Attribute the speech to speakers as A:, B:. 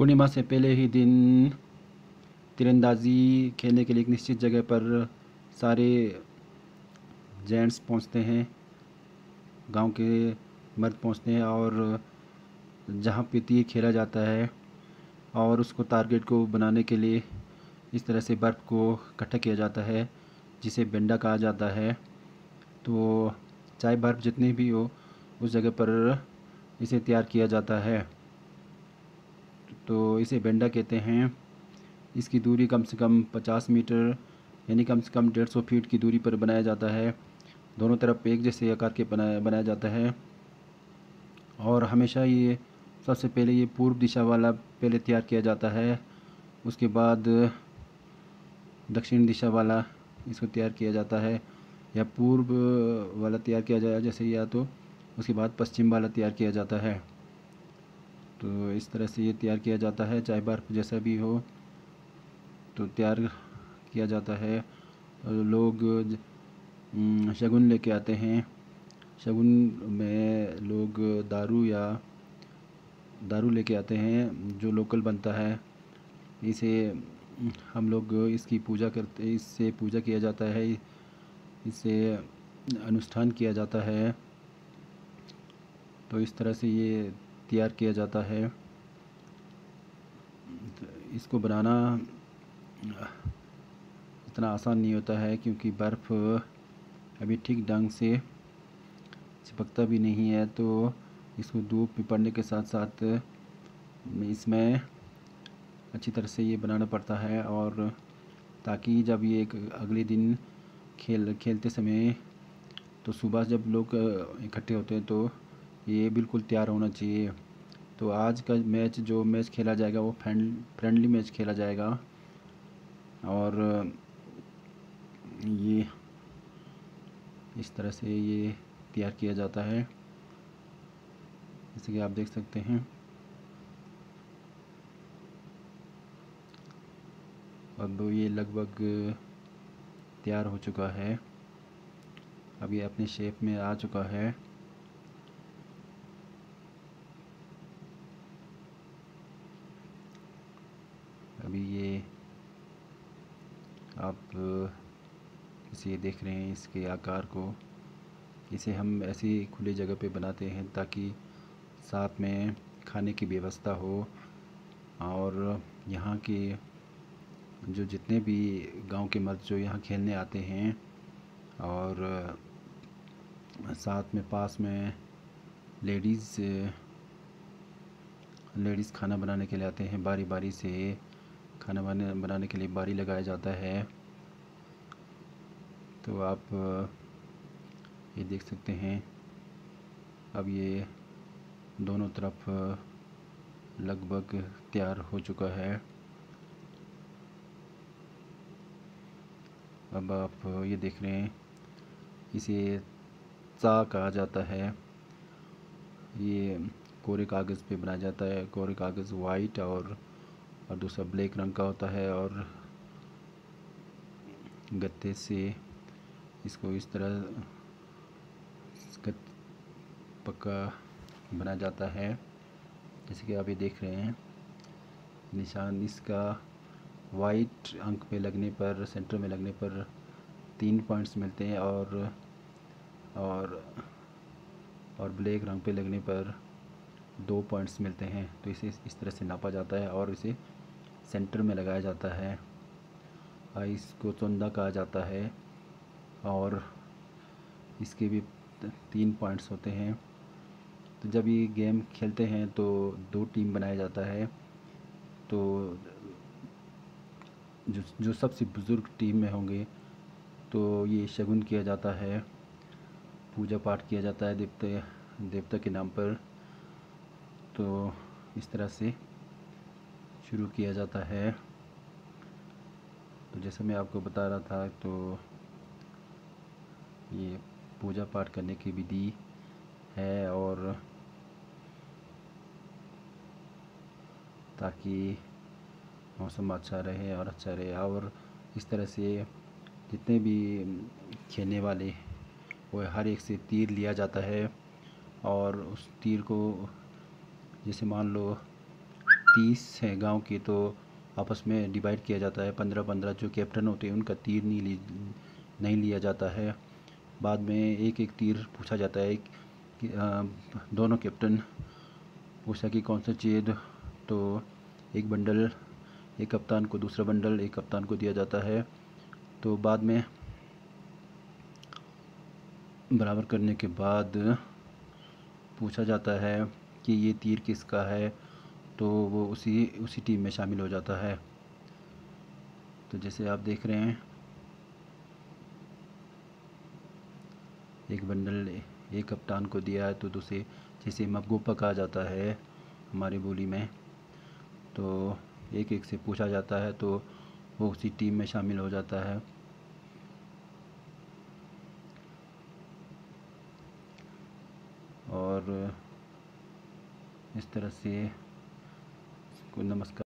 A: पूर्णिमा से पहले ही दिन तीरंदाज़ी खेलने के लिए एक निश्चित जगह पर सारे जेंट्स पहुँचते हैं, गाँव के मर्द पहुँचते हैं और जहाँ पे तीर खेला जाता है और उसको टारगेट को बनाने के लिए इस तरह से बर्फ़ को इकट्ठा किया जाता है, जिसे बेंडा कहा जाता है। तो चाहे बर्फ़ जितनी भी हो, उस जगह पर इसे तैयार किया जाता है। तो इसे बेंडा कहते हैं। इसकी दूरी कम से कम 50 मीटर, यानी कम से कम डेढ़ सौ फीट की दूरी पर बनाया जाता है। दोनों तरफ़ एक जैसे आकार के बनाया बनाया जाता है। और हमेशा ये, सबसे पहले ये पूर्व दिशा वाला पहले तैयार किया जाता है। उसके बाद दक्षिण दिशा वाला इसको तैयार किया जाता है। या पूर्व वाला तैयार किया जाए, जैसे या तो उसके बाद पश्चिम वाला तैयार किया जाता है। तो इस तरह से ये तैयार किया जाता है, चाहे बर्फ़ जैसा भी हो तो तैयार किया जाता है। लोग शगुन लेके आते हैं। शगुन में लोग दारू या दारू लेके आते हैं, जो लोकल बनता है। इसे हम लोग इसकी पूजा करते, इससे पूजा किया जाता है इससे अनुष्ठान किया जाता है। तो इस तरह से ये तैयार किया जाता है। इसको बनाना इतना आसान नहीं होता है क्योंकि बर्फ़ अभी ठीक ढंग से चिपकता भी नहीं है तो इसको धूप में पड़ने के साथ साथ इसमें अच्छी तरह से ये बनाना पड़ता है और ताकि जब ये एक अगले दिन खेल, खेलते समय तो सुबह जब लोग इकट्ठे होते हैं तो ये बिल्कुल तैयार होना चाहिए। तो आज का मैच, जो मैच खेला जाएगा, वो फ्रेंड, फ्रेंडली मैच खेला जाएगा। और, ये, इस तरह से ये तैयार किया जाता है। जैसे कि आप देख सकते हैं। अब ये लगभग तैयार हो चुका है। अब ये अपने शेप में आ चुका है। अभी ये आप इसे देख रहे हैं, इसके आकार को। इसे हम ऐसी खुली जगह पे बनाते हैं ताकि साथ में खाने की व्यवस्था हो और यहाँ के जो जितने भी गाँव के मर्द जो यहाँ खेलने आते हैं और साथ में पास में लेडीज़ लेडीज़ खाना बनाने के लिए आते हैं बारी बारी से खाना बनाने बनाने के लिए बारी लगाया जाता है। तो आप, ये देख सकते हैं। अब ये दोनों तरफ़, लगभग तैयार हो चुका है। अब आप ये देख रहे हैं, इसे चा कहा जाता है। ये कोरे कागज़ पे बनाया जाता है। कोरे कागज़ वाइट और और दूसरा ब्लैक रंग का होता है और गत्ते से इसको इस तरह पक्का बना जाता है। जैसे कि आप ये देख रहे हैं, निशान इसका वाइट अंक पे लगने पर सेंटर में लगने पर तीन पॉइंट्स मिलते हैं और और और ब्लैक रंग पे लगने पर दो पॉइंट्स मिलते हैं। तो इसे इस तरह से नापा जाता है और इसे सेंटर में लगाया जाता है। इसको चंदा कहा जाता है और इसके भी तीन पॉइंट्स होते हैं। तो जब ये गेम खेलते हैं तो दो टीम बनाया जाता है। तो जो जो सबसे बुज़ुर्ग टीम में होंगे तो ये शगुन किया जाता है। पूजा पाठ किया जाता है देवता देवता के नाम पर। तो इस तरह से शुरू किया जाता है। तो जैसे मैं आपको बता रहा था तो ये पूजा पाठ करने की विधि है और ताकि मौसम अच्छा रहे और अच्छा रहे। और इस तरह से जितने भी खेलने वाले, वो हर एक से तीर लिया जाता है और उस तीर को, जैसे मान लो तीस है गाँव के तो आपस में डिवाइड किया जाता है पंद्रह पंद्रह जो कैप्टन होते हैं, उनका तीर नहीं ली, नहीं लिया जाता है। बाद में एक एक तीर पूछा जाता है कि दोनों कैप्टन पूछा कि कौन सा चाहिए तो एक बंडल, एक कप्तान को दूसरा बंडल, एक कप्तान को दिया जाता है। तो बाद में बराबर करने के बाद पूछा जाता है कि ये तीर किसका है? तो वो उसी उसी टीम में शामिल हो जाता है। तो जैसे आप देख रहे हैं, एक बंडल, एक कप्तान को दिया है तो दूसरे, जिसे मकगूपा कहा जाता है हमारी बोली में तो एक एक से पूछा जाता है तो वो उसी टीम में शामिल हो जाता है। और इस तरह से नमस्कार